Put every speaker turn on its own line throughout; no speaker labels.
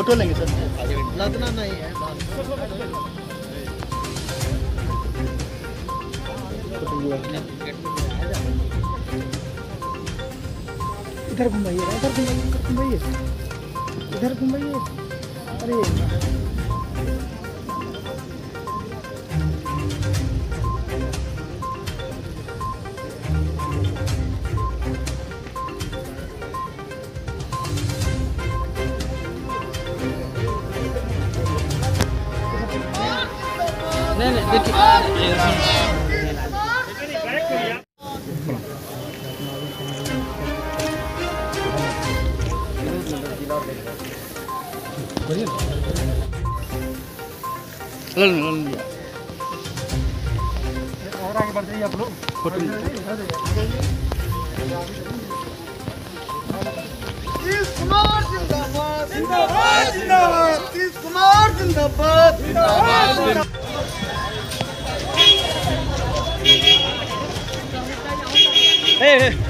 Photo लेंगे sir.
लगना नहीं है।
इधर घुमाइए इधर घुमाइए इधर घुमाइए। अरे और आगे बढ़ जाइए आप लोग
कुमार जिंदाबाद जिंदाबाद जिंदाबाद जिंदाबाद जिंदाबाद। 哎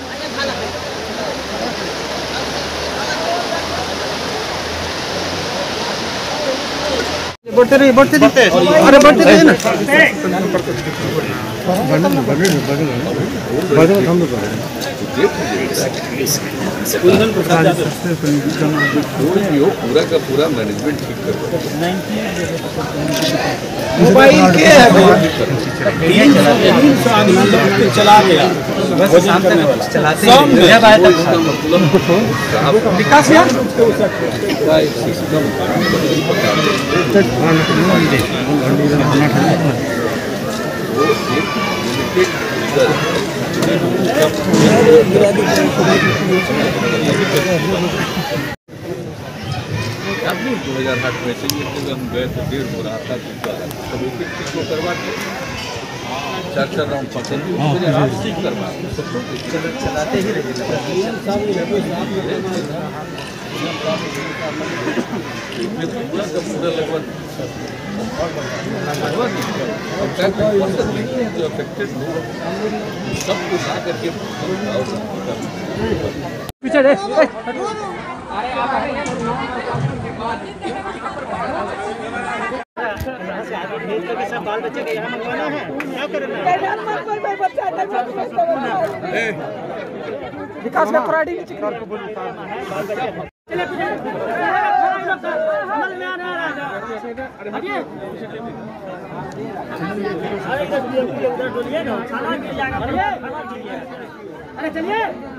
बढ़ते रहिए बढ़ते रहिए। अरे बढ़ते रहिए ना।
हो पूरा का पूरा मैनेजमेंट ठीक कर
मोबाइल के
चला गया। भोजन करने वाला
मतलब
विकास यार
अभी दो हज़ार आठ में से हम गए तो डेढ़ हो रहा था दूसरा एक एक चीज़ को करवा के चार चार राउंड फ़सल भी उसको आराम से करवा के सबको चलाते ही रहे पूरा का पूरा लगभग और क्या कोई है जो अफेक्टेड हो सब करके
पीछे दे विकास का नीचे
अरे चलिए